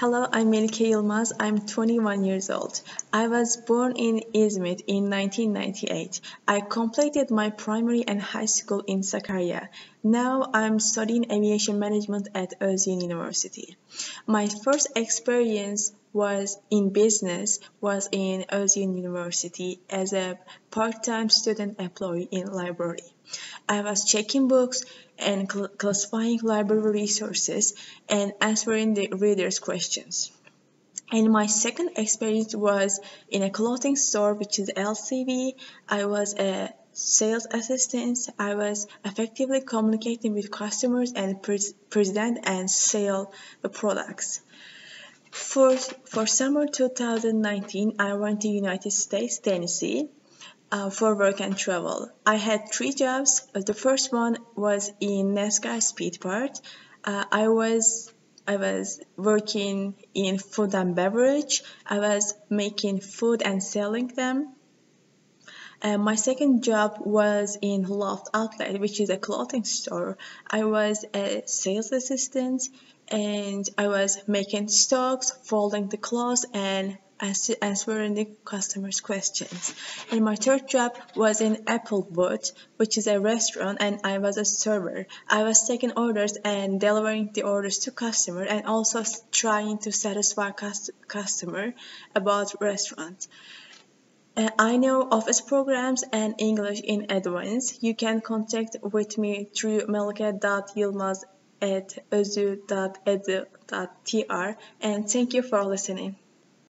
Hello, I'm Melike Yılmaz. I'm 21 years old. I was born in Izmit in 1998. I completed my primary and high school in Sakarya. Now I'm studying aviation management at Özyeğin University. My first experience was in business was in Özyeğin University as a part-time student employee in library. I was checking books and cl classifying library resources and answering the readers' questions. And my second experience was in a clothing store, which is LCV. I was a sales assistant. I was effectively communicating with customers and pre present and sell the products. For, for summer 2019, I went to United States, Tennessee uh, for work and travel. I had three jobs. Uh, the first one was in NASCAR SpeedPark. Uh, I was I was working in food and beverage. I was making food and selling them. Uh, my second job was in Loft Outlet, which is a clothing store. I was a sales assistant and I was making stocks, folding the clothes, and answering the customers' questions. And my third job was in Applewood, which is a restaurant, and I was a server. I was taking orders and delivering the orders to customer, and also trying to satisfy cust customer about restaurant. Uh, I know office programs and English in advance. You can contact with me through melike.yilmaz at and thank you for listening.